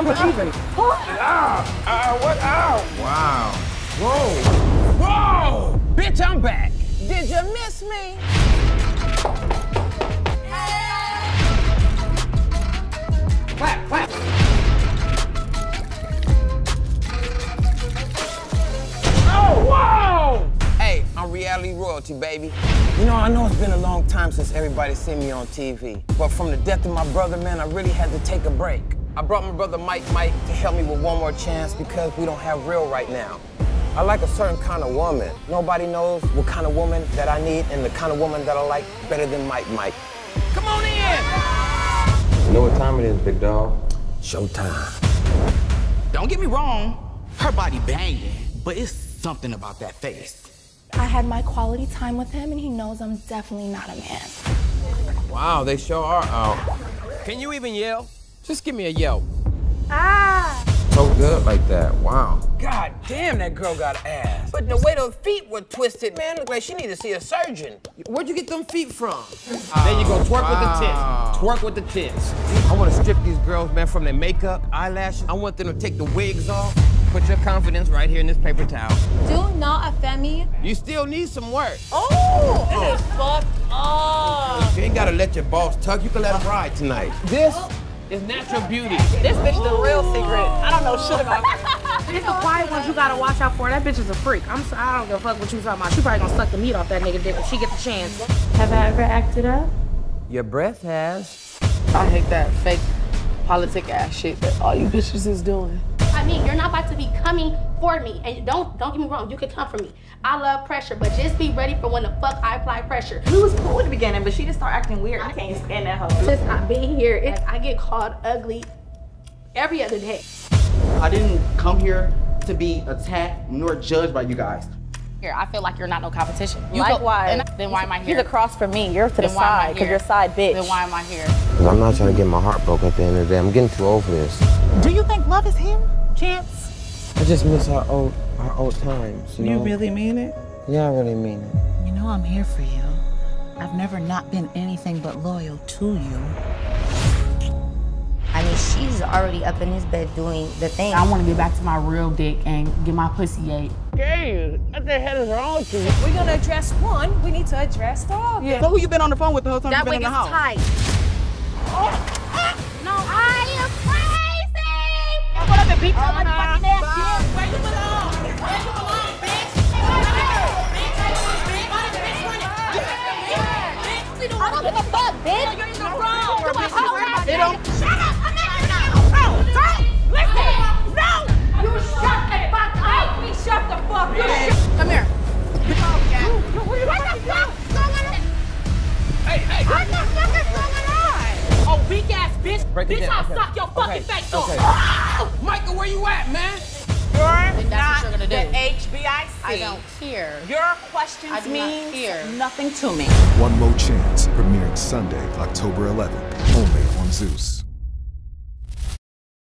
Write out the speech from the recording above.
I'm leaving. Ah, ah, what? Ow! Wow. Whoa! Whoa! Bitch, I'm back. Did you miss me? Clap, clap. Oh, whoa! Hey, I'm reality royalty, baby. You know, I know it's been a long time since everybody's seen me on TV, but from the death of my brother, man, I really had to take a break. I brought my brother Mike Mike to help me with one more chance because we don't have real right now. I like a certain kind of woman. Nobody knows what kind of woman that I need and the kind of woman that I like better than Mike Mike. Come on in! You know what time it is, big dog? Showtime. Don't get me wrong, her body banging, but it's something about that face. I had my quality time with him, and he knows I'm definitely not a man. Wow, they sure are out. Can you even yell? Just give me a yell. Ah. So good like that. Wow. God damn, that girl got ass. But the way those feet were twisted, man, looked like she need to see a surgeon. Where'd you get them feet from? there you go, twerk with the tits. Twerk with the tits. I want to strip these girls, man, from their makeup, eyelashes. I want them to take the wigs off. Put your confidence right here in this paper towel. Do not offend me. You still need some work. Oh, this is oh. fucked up. Oh. You ain't gotta let your boss tuck. You can let him ride tonight. This oh. Is natural beauty. This bitch the real secret. I don't know shit about her. It's the quiet ones you gotta watch out for. That bitch is a freak. I'm so, I don't give a fuck what you talking about. She probably gonna suck the meat off that nigga dick if she get the chance. Have I ever acted up? Your breath has. I hate that fake politic ass shit that all you bitches is doing. I mean, you're not about to be coming for me. And don't don't get me wrong, you can come for me. I love pressure, but just be ready for when the fuck I apply pressure. We was cool in the beginning, but she just started acting weird. I can't stand that hoe. Since I've been here, it, I get called ugly every other day. I didn't come here to be attacked nor judged by you guys. Here, I feel like you're not no competition. You Likewise. Go, and then why am I here? He's across from me. You're to the Then why side, because you're a side bitch. Then why am I here? Cause I'm not trying to get my heart broken at the end of the day. I'm getting too old for this. Do you think love is him, Chance? I just miss our old our old times. You, You know? really mean it? Yeah, I really mean it. You know I'm here for you. I've never not been anything but loyal to you. I mean, she's already up in his bed doing the thing. I want to get back to my real dick and get my pussy ate. Gay, what the hell is wrong with you? We're gonna address one. We need to address the other. Yeah. So who you been on the phone with the whole time That you been wig in is the house? tight. Oh, ah! No, I am crazy! What up and beat your motherfucking ass, I don't give a fuck, bitch! You're in wrong. You a hoe ass They don't- Shut up! I'm not now! Oh, girl! Listen! No! You shut the fuck up! We shut the fuck up. Come here. What the fuck is going on? Hey, hey. What the fuck is going on? Oh, weak ass bitch. Break it bitch, down, I'll okay. suck your fucking Okay, face okay. off. Michael, where you at, man? Do. HBIC. I don't care. Your questions I do not mean care. nothing to me. One Mo' Chance, premiering Sunday, October 11th, only on Zeus.